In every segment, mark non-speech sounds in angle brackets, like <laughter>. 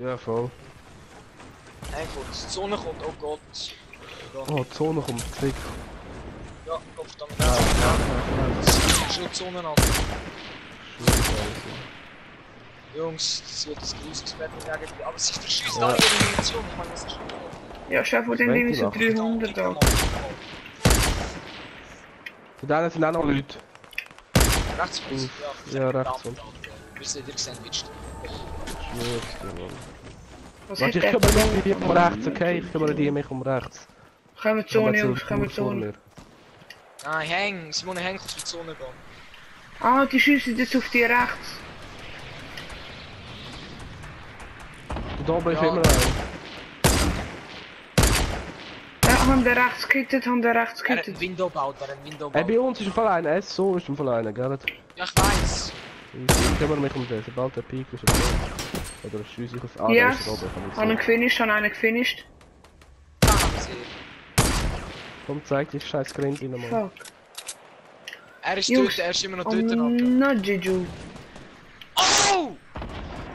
Ja, voll. Hey gut, die Sonne kommt, oh Gott. Oh, die Zone kommt, geklickt. ja Kopf damit. Ja, Ja, ja, ja, Das ist schon die Sonne, Alter. Scheiße. Jungs, das wird das grusiges Wetter irgendwie. Aber sie verschießt Ja. alle ihre Munition. Ich meine, das ist schon. Ja, Chef, wo den Ding so 300 da. Zu denen sind auch noch Leute. Rechts von uns. Ja, rechts von-. Wir sind ihr gesandwiched. Kümmere mich um rechts, okay? Ich kümmere die mich um rechts. Gaan we Zone, zur gaan we Zone. Nein, häng. Simone, häng, kannst du die Zone gehen. Ah, die schiessen jetzt auf die rechts. Und da oben ist Ja. immer ein. Ja, haben der rechts gekittet, haben der rechts ein gekittet. Window baut, er Window Hey, baut. bei uns ist im Fall einer. S so ist im Fall einer, gell? Ja, ich weiß. Ich kümmere mich um. Sobald der Peak ist, okay. Oder schieße ich auf... Er oben, kann ich gefinished, haben einen gefinished. Komm, zeig dich scheiß Grind. Er ist Jungs, tot, er ist immer noch Oh, tot, no, Juju. Oh!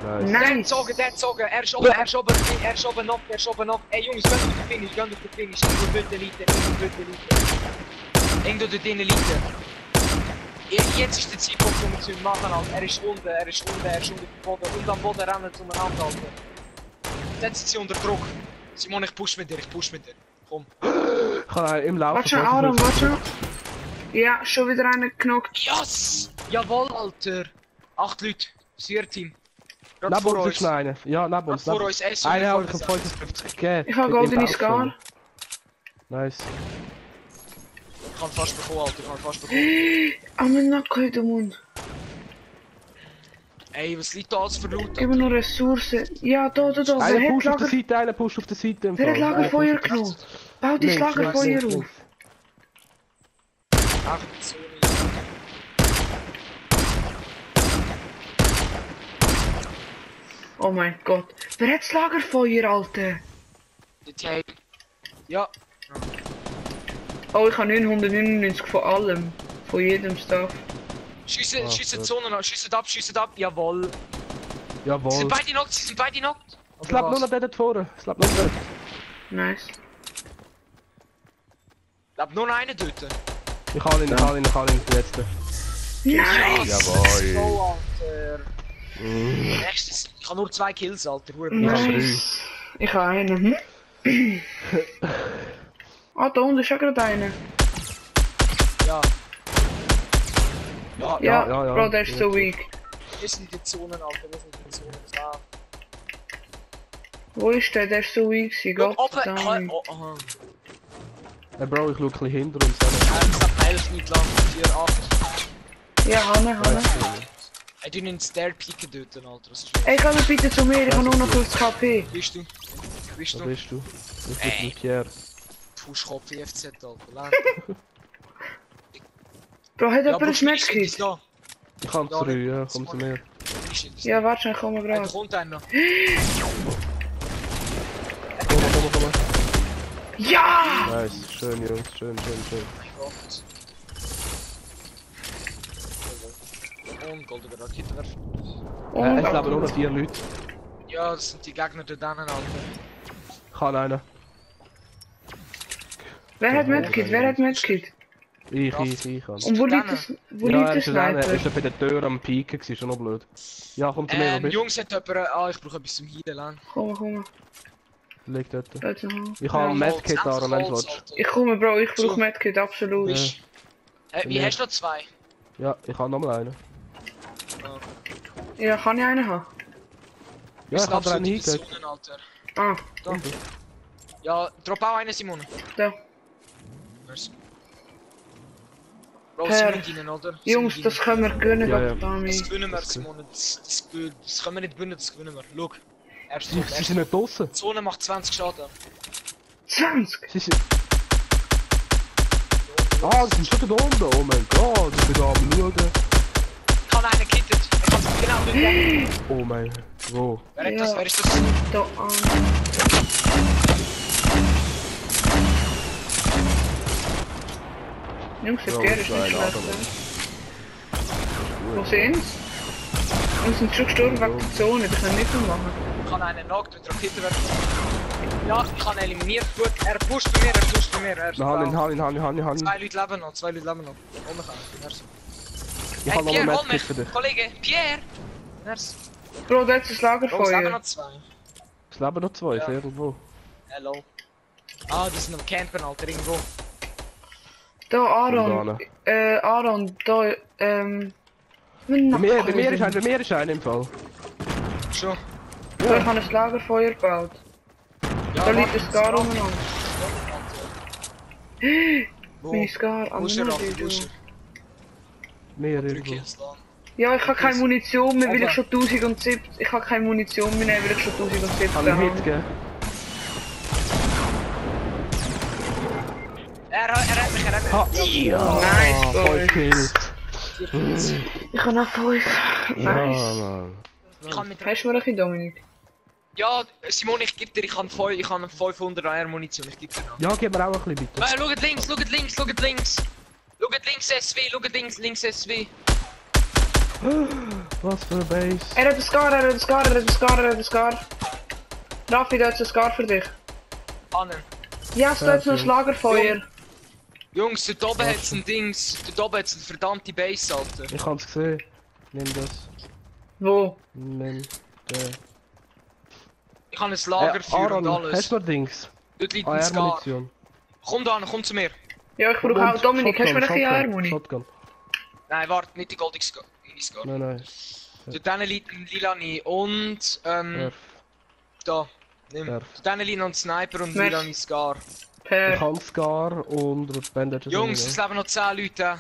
Nice. Der Nice. gezogen, der gezogen. Er ist oben, er ist oben, er ist oben noch, er ist oben noch. Ey Jungs, gehen auf den Finish, gehen auf den Finish. Irgendwo dort Elite, irgendwo dort Elite. Irgendwo dort in Elite. Jetzt ist der Zeitpunkt, um es zu machen, Alter. Er ist unten, er ist unten, er ist unter dem Boden. Und am Boden rennen sie umeinander, Alter. Setzen sie unter Druck. Simon, ich push mit dir, ich push mit dir. Komm. Ich kann einen im Laufen... Warte Aaron, warte. Ja, schon wieder einen geknockt. Yes! Jawohl, Alter. Acht Leute. Vier-Team. Gerade Neben vor uns uns. ist noch einer. Ja, neben uns. Vor uns, Einer habe ich 55 gegeben. Ich habe goldene Scar. Nice. Ich kann fast bekommen, Alter. Ich kann fast bekommen. Ah, mein Nacken in den Mund. Ey, was liegt da alles für Loot? Gib mir noch Ressourcen. Ja, da, da, da. Einer Wer hat pusht auf der Lager... Seite, einer pusht auf der Seite. Wer hat Lagerfeuer genommen? Bau Links, Lagerfeuer auf. links. Ach, sorry. Oh mein Gott. Wer hat das Lagerfeuer, Alter? Die Ja, Oh, ich habe 999 von allem. Von jedem Stuff. schiessen, Ah, schiessen die gut. Zone an, schiessen ab, schiessen ab. Jawohl. Sie Jawohl. sind beide knockt, sie sind beide knockt. Es lebt nur noch der dort vorne. Es lebt nur noch dort. Nice. Lebt nur noch einer dort. Ich kann ihn, ich kann ihn, ich kann ihn. Der letzte. Nice! Jawohl. So, Alter. Mm. Nächstes. Ich habe nur zwei Kills, Alter. Nice. Ich habe einen. <laughs> Ah, da unten ist auch gerade einer. Ja, Ja, Ja, ja, ja. Bro, der ist so weak. wir sind in den Zonen, Alter. Wir sind in den Zonen. Ja. Wo ist der? Der ist so weak. Gott oben. verdammt. Oh, aha. Hey, Bro, ich schau ein bisschen hinter uns. Er hat 11 nicht lang. 4, 8. Ja, Hanne, Hanne. Er tut einen Stair pieken dort, Alter. Ey, komm bitte zu mir. Ich habe nur noch 50 KP. Bist du? Bist Wo du? bist du? Ich bin Pierre. Fußkopf IFZ, Alter. Lern. Bro, hat Ja, jemand ein Busch, Finish Medkit? ist da. Ich kann Ja, zurück, nicht. ja, komm zu mir. Finish ist Ja, warte, ich komme da. Da gerade. kommt einer. Komm, komm, komm. Ja! Nice, schön, Jungs, schön, schön, schön. Und goldige Raketenwerfer. Äh, es Und leben nur noch vier Leute. Ja, das sind die Gegner da drinnen, Alter. Ich kann. Wer hat Medkit? Wer hat Medkit? Ich, ich, ich kann. Und wo liegt das, wo Ja, liegt er ist er Sniper? ist dann bei der Tür am Piken, gewesen, schon noch blöd. Ja, komm zu mir, Ähm, bist du? Jungs, hat jemand... Ah, ich brauche etwas zum Healen, Lan. Komm, komm. Liegt dort. Ich habe Ja. einen Medkit da, wenn du willst. Ich komme, Bro, ich brauche Medkit, absolut. Bist- Äh, wie Ja. hast du noch zwei? Ja, ich habe nochmal einen. Ja, kann ich einen haben? Ja, ich habe einen hingekriegt. Ah, Da. Ja, drop auch einen, Simone. da. Bro, oder? Müssen das rein. können wir gönnen, Ja, wir, Simone. Das, das, das können wir nicht gewinnen, das gewinnen wir. Schau. Erst Sie, so, sie erst sind nicht draussen. Die Zone macht 20 Schaden. 20! Sie sind... Ah, sie sind schon da unten. Oh mein Gott, ich bin da am schauen. Ich einen kann genau. Oh mein... Wo? Wer hat Ja. das? Wer ist das? Da an. Jungs, Ja, der ist das nicht schlecht. Wo sind sie? Wir sind schon gestorben wegen der Zone, das können wir nicht mehr machen. Ich habe einen knocked mit Raketenwerfer. Ja, ich habe ihn eliminiert. Gut, er pusht bei mir, er pusht bei mir. Er ist Han ihn, han ihn, han ihn, han ihn. Zwei Leute leben noch, zwei Leute leben noch. Umgekommen. Merci. Ich Hey, Pierre, einen hol mich! für dich. Kollege, Pierre! Merci. Bro, da ist das Oh, es leben Lagerfeuer. noch zwei. Es leben noch zwei, Ja. irgendwo. Hello. Ah, die sind am Campen, Alter, irgendwo. Da, Aaron. Äh, Aaron, da, ähm. Bei mir, bei mir ist Nacken. ein, bei mir ist ein im Fall. Schon. Da, ich habe ein Lagerfeuer gebaut. Ja, Da liegt ein Scar umeinander. Mein Scar er, er? Mehr irgendwo. Ja, ich habe keine Munition mehr, weil ich schon 1070. Ich habe keine Munition mehr, weil ich schon 1070 Kann einen Hit habe. Nice, boy. 5 Kills. Ich 5. Ja, Nice. Mann. Ich kann mit Hast du ein bisschen, Dominik? Ja, Simon, ich geb dir, ich habe voll- ich habe 500 AR Munition, ich geb dir noch. Ja, gib mir auch ein bisschen bitte. Schaut links, schaut links, schaut links! Schaut links SW, schaut links, links SW. <gasps> Was für eine Base. Er hat einen Scar, er hat einen Scar, er hat einen Scar, er hat einen Scar. Raffi, da ist ein Scar für dich. Annen. Ja, ist noch ein Jungs. Dort oben hat's ein Dings, dort oben hat's eine verdammte Base, Alter. Ich hab's gesehen. Nimm das. Wo? Nimm den. Ich habe ein Äh, Lagerfeuer und alles. hast du noch Dings? Dort liegt ein Scar. Komm da, komm zu mir. Ja, ich brauche auch Dominik, hast du mir ein bisschen Shotgun, Armoni? Shotgun. Nein, warte, nicht die Goldig Scar. Nein, nein. Dort hinten liegt ein Lilani und, ähm, Werf. da. Nimm. Dort hinten liegt noch ein Sniper und. Lilani Scar. Per. kann Scar und Bandages. Jungs, es leben noch 10 Leute.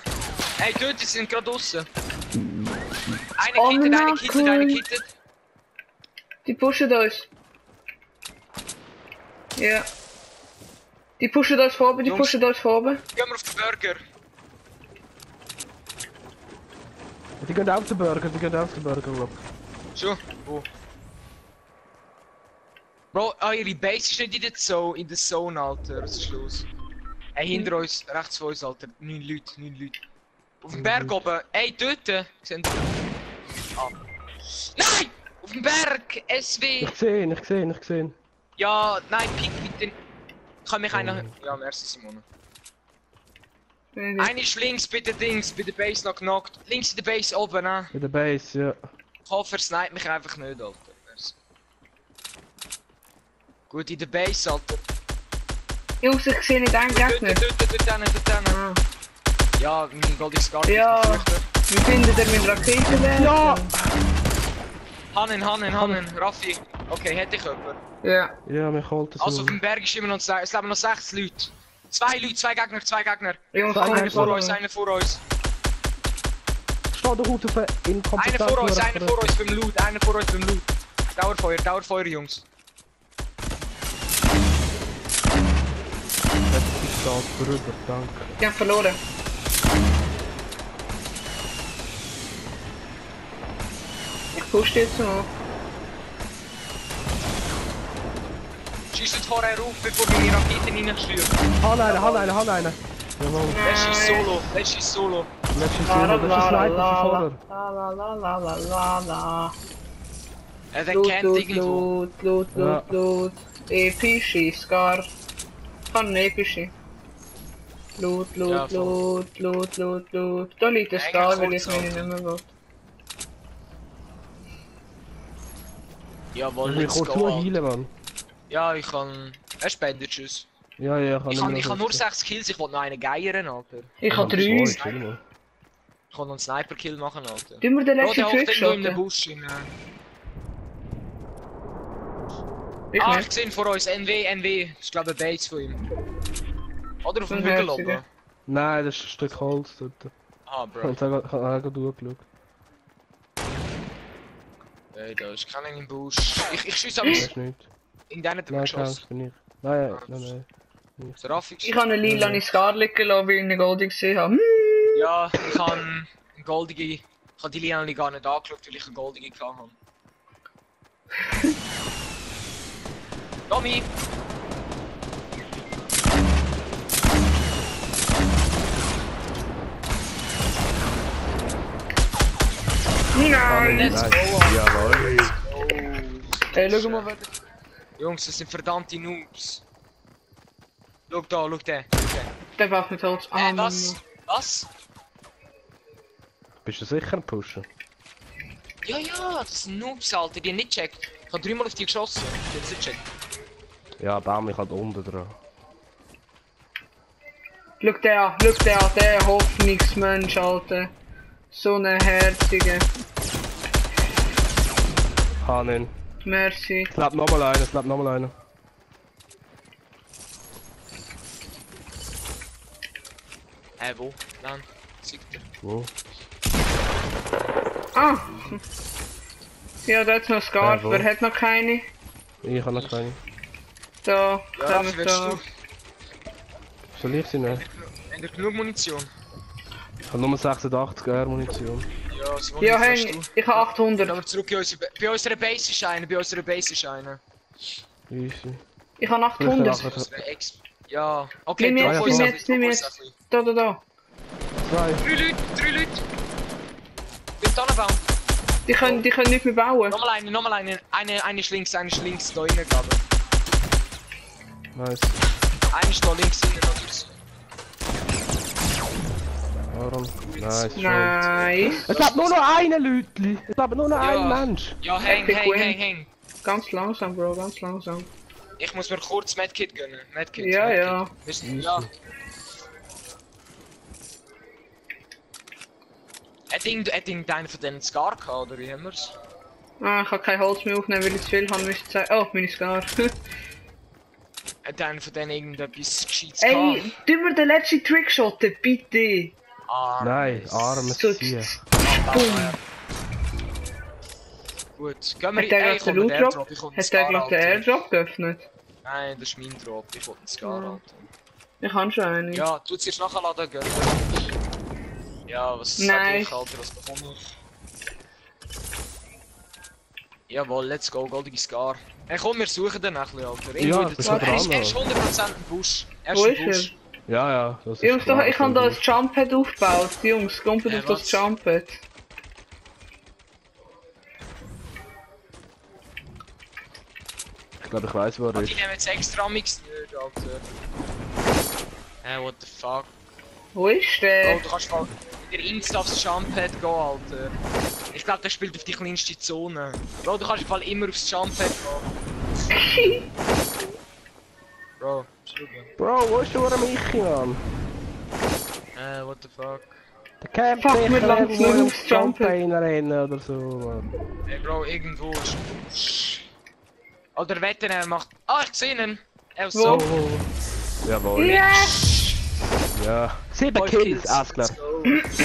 Hey, dort die sind gerade draussen. Einer Oh, kittet, einer na, kittet, cool. kittet. Die pushen uns. Ja. Die pushen uns vor oben, die Jungs. pushen uns vor oben. Gehen wir auf den Burger. Die gehen auf den Burger, die gehen auf den Burger, glaub Schon? Wo? Bro, ah, ihre Base ist nicht in der Zone, in der Zone, Alter. Was ist los? Hey, hinter uns, rechts von uns, Alter. 9 Leute, 9 Leute. Auf dem Berg oben. Ey, dort. Seht? Ah. Nein! Auf dem Berg! SW! Ich gesehen, ich gesehen, ich gesehen. Ja, nein, Pik bitte. Kann mich einer. Ja, merci Simone. Einer ist links bei der Dings, bei der Base noch knockt. Links in der Base oben, ne? Bei der Base, ja. Ich hoffe, er sniped mich einfach nicht, Alter. Merci. Gut, in der Base, Alter. Jungs, ich sehe nicht einen Dort, Gegner. dort, dort, dort, dort, dort, dort. Ah. Ja, mein Goldig Scar. Ja. Wir finden den mit Raketen. Ja! Hannen, Hannen, Hannen, Raffi. Okay, hätte ich jemanden. Ja. Ja, mich holt das Also auf dem Berg ist immer noch, es leben noch sechs Leute. Zwei Leute, zwei Gegner, zwei Gegner. Jungs, Einer vor vor uns, einer vor uns. Steh doch auf eine Einer vor uns, einer vor uns beim Loot, einer vor uns beim Loot. Dauerfeuer, Dauerfeuer, Jungs. Ich stehe drüber, danke. Die haben verloren. Ich push jetzt noch. Schießt vorher auf, bevor meine Raketen reinstürmen. Han einen, han einen, han einen. Jawohl. Der schießt solo, der schießt solo. Letztes La la Jahr, das ist la ein Sniper la von la vorher. la la la la la la. Äh, der Loot, kennt loot, irgendwo. loot, loot, Ja. loot, loot. Epische Scar. Kann eine epische. Loot, Ja, loot, loot, loot, loot, loot. Da liegt ein Eigentlich Scar, weil ich kurz, mir nicht mehr will. Jawohl, Ich will let's kurz go. nur Alter. heilen, Mann. Ja, ich kann... Er ist Bandages. Ja, ja, Ich kann, ich kann nur so- 6 Kills, ich wollte noch einen geiern, Alter. Ich Ja, chill mal. Ich kann noch einen Sniper-Kill machen, Alter. Tun wir den letzten in Trickshot? einem Busch. In. Ich Ah, ich sehe vor uns. NW, NW. Das ist glaube ich ein Base von ihm. Oder auf dem Ein Hügel herziger. oben. Nein, das ist ein Stück Holz dort. Ah, Bro. habe es auch gerade durchgeschaut. Ey, da ist keiner im Busch. Ich, ich schieße aber Das ist nicht. in deinen hat er Nein, geschossen. keins bin ich. Nein, nein, nein. Der Raffi Ich habe eine lila weil ich eine Goldie gesehen habe. Hm. Ja, ich habe einen goldige. Ich habe die Liane gar nicht angeschaut, weil ich eine goldige gehabt habe. Tommy! Nein! Let's go! Jawohl. Ey, schau mal, wer... Jungs, das sind verdammte Noobs. Schau da, schau den. den. Der mit Holz. Ah, Äh, was? Was? Bist du sicher am Pushen? Ja, ja, das sind Noobs, Alter, die haben nicht checkt. Ich hab dreimal auf die geschossen. Die haben nicht checkt. Ja, baum mich halt unten dran. Schau an, schau an, der Hoffnungsmensch, Alter. So eine herzige. Hanin. Merci. Es lebt nochmal einer, es lebt nochmal einer. Hä, wo? Dann. Dir. Wo? Ah! Ja, da hat's noch Scarf. Wer hat noch keine? Ich habe noch keine. Da, Ja, wir willst da. Soll ich sie nehmen? Haben wir genug Munition? Ich habe nur 86 R Munition. Ja, so Ja, häng, du. ich habe 800. Gehen wir zurück in unsere, bei unserer Base ist einer, bei unserer Base ist einer. Easy. Ich habe Vielleicht 800. nachher. Unsere Ex. Ja, okay, Nimm jetzt, nimm jetzt, nimm jetzt. Da, da, da. Zwei. Drei Leute, drei Leute! Bin Tannenbaum. Die können, die können nicht mehr bauen. Nochmal eine, nochmal eine. Eine, eine ist links, eine ist links, da innen gerade. Nice. Eine ist da links innen oder so. Warum? Nice. schön. Nice. Es lebt nur noch einer, Leute. Es lebt nur noch Ja. ein Mensch. Ja, häng, häng, häng, häng. Ganz langsam, Bro, ganz langsam. Ich muss mir kurz Medkit gönnen. Medkit. Ja, Medkit. ja. Wir sind, ja. Hat irgend- hat irgendeiner von denen Scar gehabt, oder wie haben wir's? Ah, ich kann kein Holz mehr aufnehmen, weil ich zu viel habe. müssen zeigen. Oh, meine Scar. Hat einer von denen irgendetwas Gescheites Ey, gehabt? tu mir den letzten Trickshotten, bitte. Ah, So, Tier. Boom. Gut, gehen wir der ich den den Loot Airdrop, Drop? ich den Hat der gerade den. Airdrop geöffnet? Nein, das ist mein Drop, ich hol den Scar, Ja. Ich habe schon einen. Ja, tu es jetzt nachladen, gell? Ja, was sag Nice. ich, Alter, was bekomme ich? Jawohl, let's go, goldige Scar. Hey, komm, wir suchen den ein bisschen, Alter. Irgendwo Ja, in der Zeit. du er, ist, dran, er ist 100% im Busch. Er ist Busch. Ja, ja, das ist Jungs, ich habe da ein das Jumppad aufgebaut. Jungs, kommt Äh, auf das was? Jumppad. gut. Ich glaube, ich weiß, wo er ist. die nehmen jetzt extra Mix nicht, Alter. Hä, what the fuck? Wo ist Bro, der? du kannst mal mit der Insta aufs Jumppad gehen, Alter. Ich glaube, der spielt auf die kleinste Zone. Bro, du kannst im Fall immer aufs Jumppad gehen. <laughs> Bro, Bro, wo ist der Hure Michi, Mann? Äh, what the fuck? Der campt Fuck, aufs aufs Jumpen. Jumpen rennen oder so, Mann. Ey, Bro, irgendwo ist. Oder wetten, er macht. Ah, ich sehe ihn! Er ist so. Jawohl. Yes! Ja. Sieben Five Kills, alles klar. Let's go.